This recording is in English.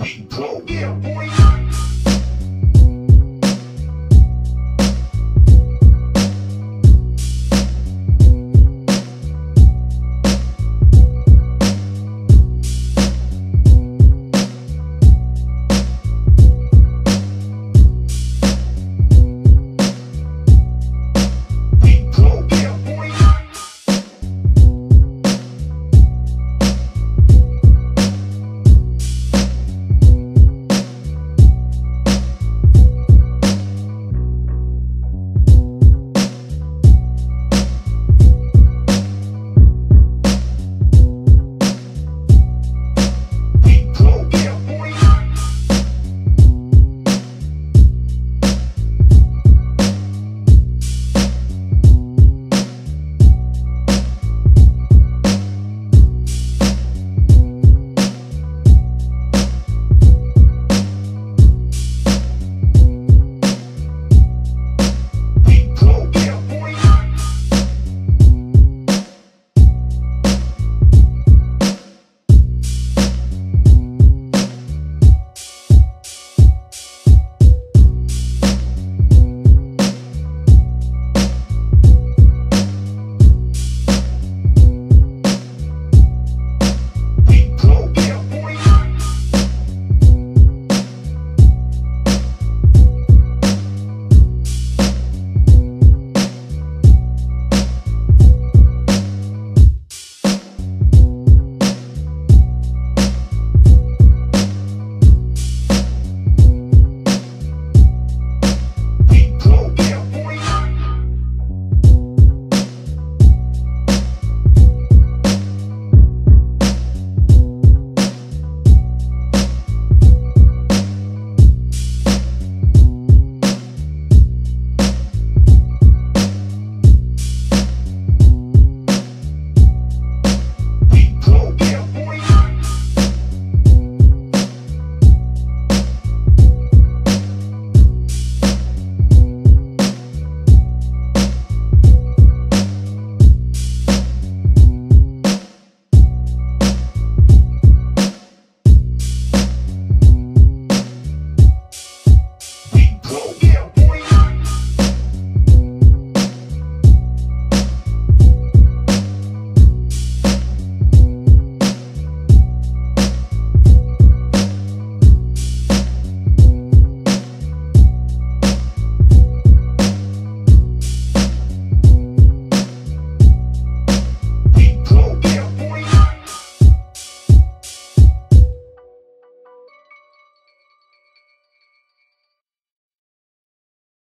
We broke Yeah, boy.